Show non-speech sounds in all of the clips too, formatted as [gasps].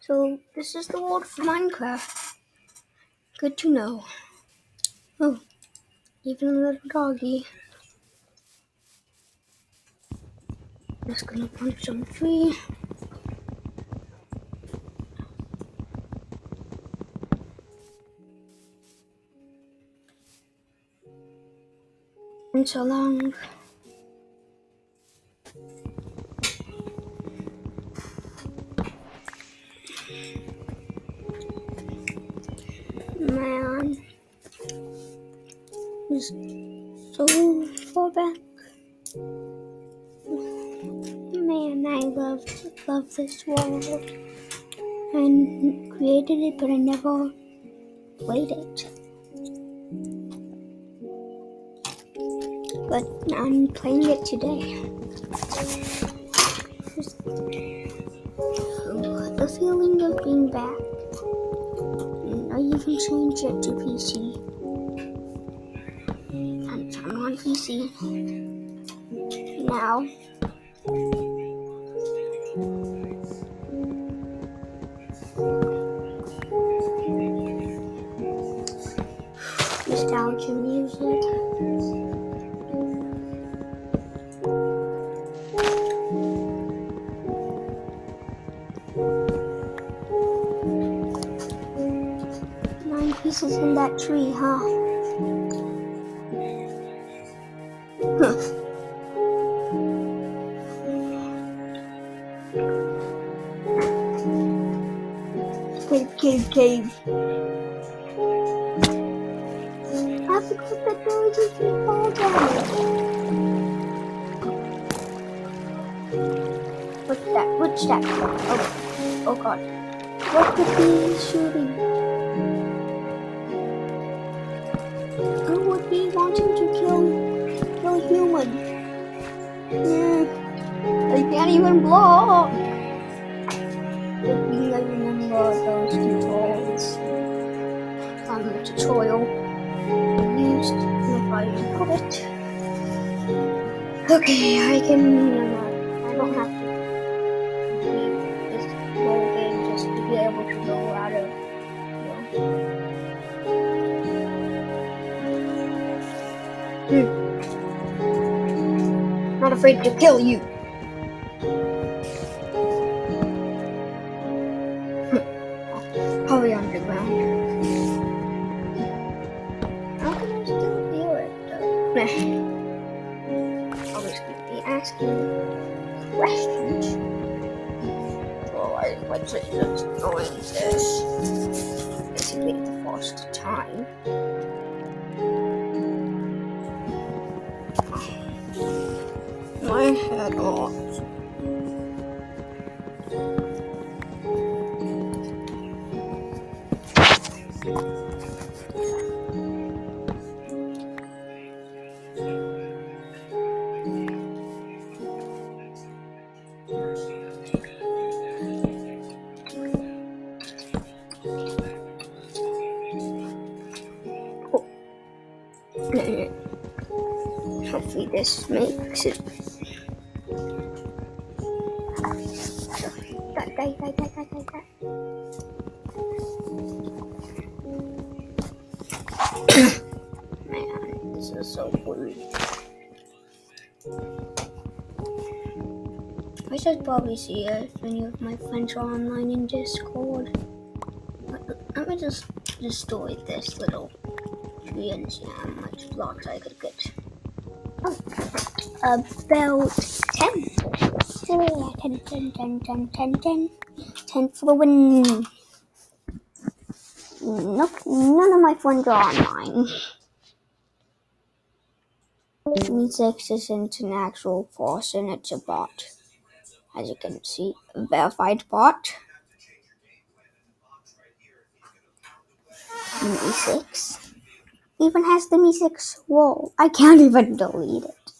So this is the world for Minecraft. Good to know. Oh, even a little doggy. Just gonna punch some tree. And so long. Is so far back. Man, I love love this world and created it, but I never played it. But I'm playing it today. The feeling of being back. I even changed it to PC. PC now. Nostalgia music. Nine pieces in that tree, huh? Cave, cave, cave. I have the if you fall down. What's that? What's that? Oh, oh god. What could be shooting? Who even block. Thing I remember those controls from the tutorial used if I recall it. Okay, I can. Uh, I don't have to beat this whole game just to be able to go out of. You. Hmm. Not afraid to kill you. Well, I would say just doing this. Basically the first time. My head hurts. Hopefully this makes it. Die, die, die. Man, this is so weird. I should probably see if any of my friends are online in Discord. Let me just destroy this little tree and see how much blocks I could get. Oh, about 10. Oh, yeah, 10, 10, 10, 10, 10, 10. 10 for the win. Nope, none of my friends are online. MEE6 isn't an actual person, it's a bot. As you can see, a verified bot. MEE6 even has the MEE6 wall. I can't even delete it.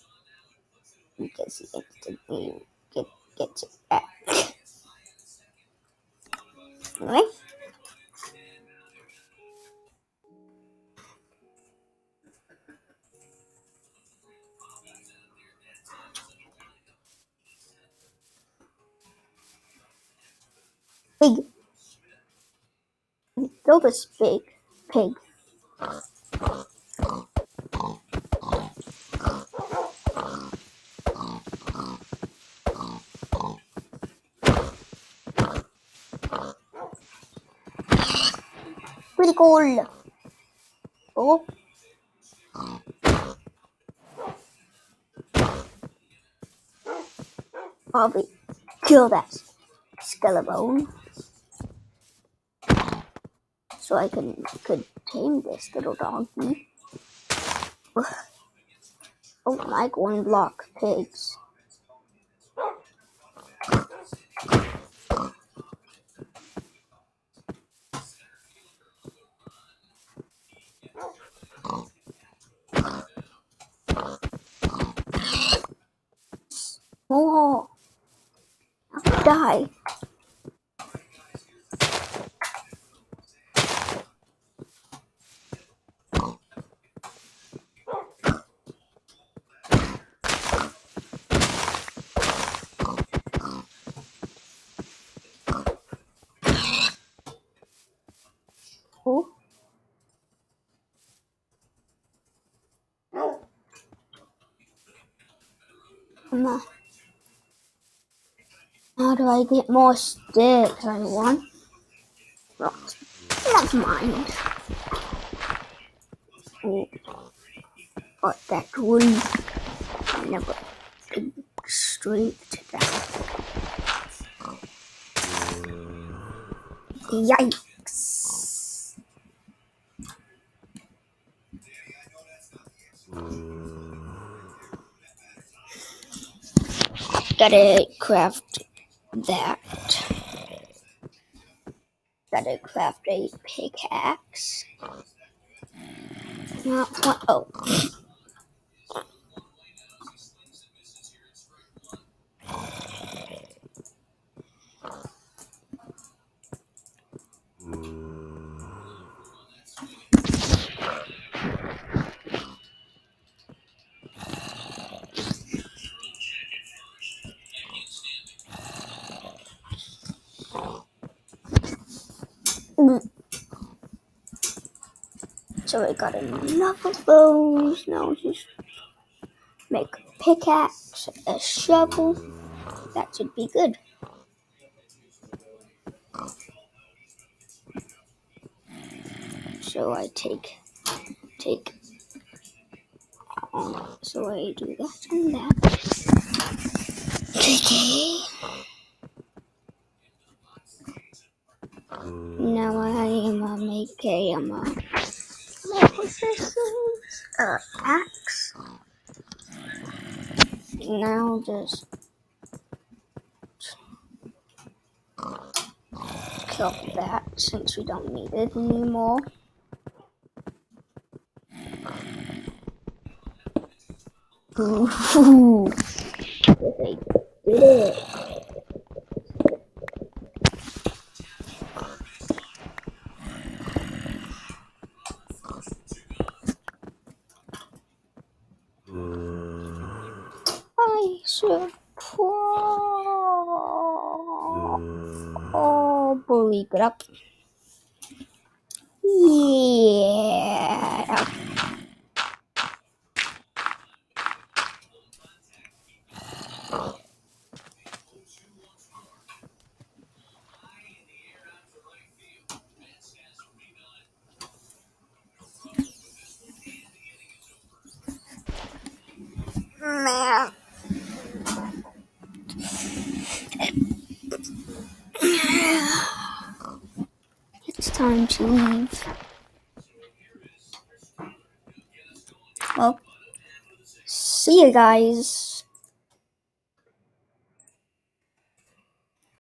Because he instantly get, gets it back. Anyway. Big kill this big pig. Pretty cool. Oh. Probably kill that skeleton so I can could tame this little donkey. [sighs] Oh, my one block pigs. [gasps] Oh, I'll die. Oh. How do I get more sticks? I want rocks. Never mind. Oh. Got that tree. I never straight to that. Yikes. Mm. Gotta craft that. Gotta craft a pickaxe. Not one. Oh. So I got enough of those. Now just make a pickaxe, a shovel. That should be good. So I take take um, so I do that and that. Okay. Now I am a make a um a what was this? Uh, axe. Now just kill that since we don't need it anymore. Ooh, [laughs] I did it. I should probably get up. Yeah. Man. It's time to leave. Well, see you guys.